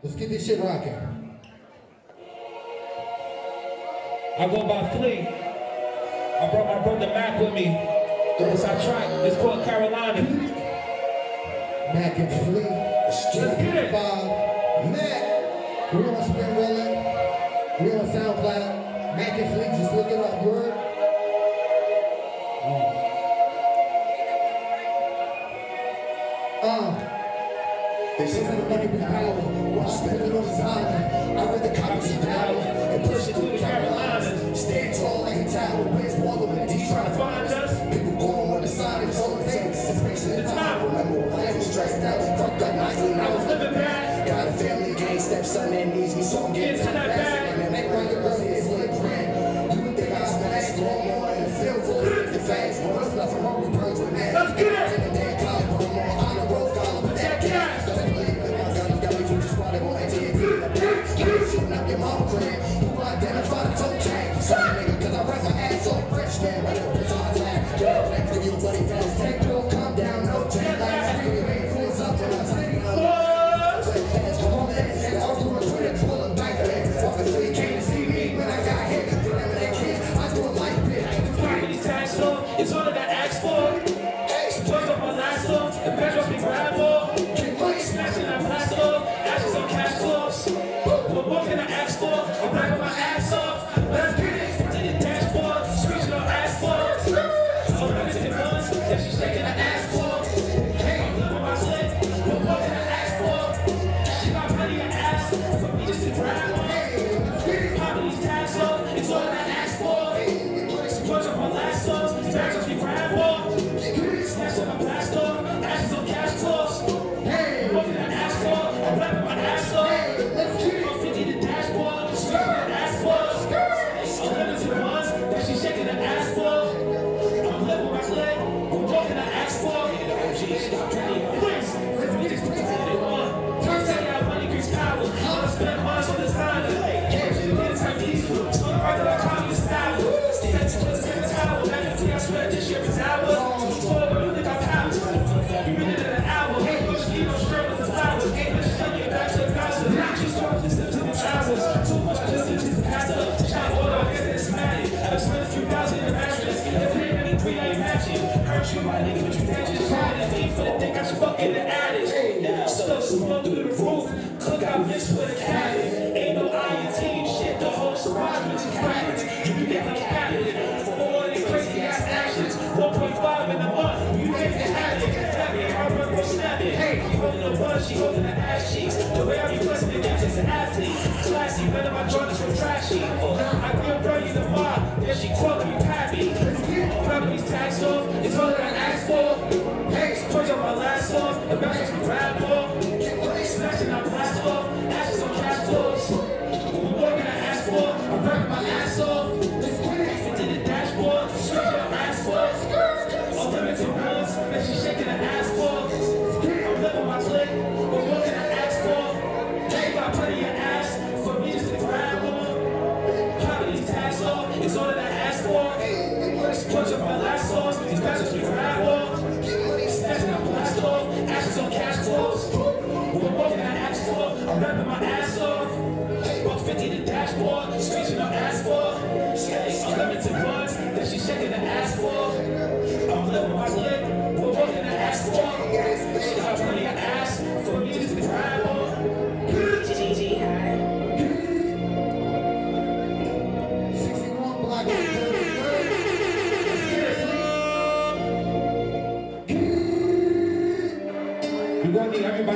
Let's get this shit rocking. I go by Flea. I brought my brother Mack with me. It's our track. It's called Carolina. Mack and Flea. Let's get it. Five. Mack. We're on Spinrilla. We're on SoundCloud. Mack and Flea, just look it up. You heard? Uh. They say that money with power. While spending on designer. I read the comics of power and push it through the Carolinas. Stand tall like a tower. Where's Waller when D's trying to find us? People going on the sign. It's all it takes. It's patient and time. Remember when life was stressed out. Fucked up night when I was living bad. Got a family, gang stepson that off just try it. Ain't for the I should fuck the attic. Now, stuff through the roof. Cook out mixed with a cabin. Ain't no INT shit. The whole surrounding is cabins. You can get a cabin for all these crazy ass actions. 1.5 in a month. You it will snap it. Hey, you holding the bun, she holding the ass cheeks. The way I be flexing the games as an athlete. Classy, of my Jordans were trashy. I Punch up my last sauce. These bastards we grab off. Snatching our blast off. Ashes on cash flows. What can I ask for? I'm rapping my ass off. Buck 50 the dashboard,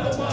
go one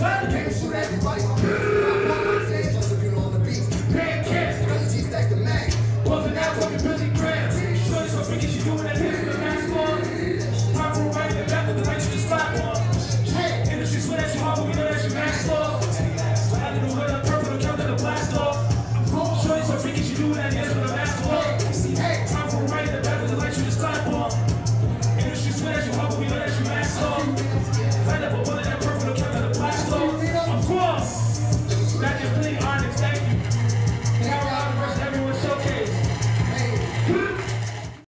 Can't shoot everybody.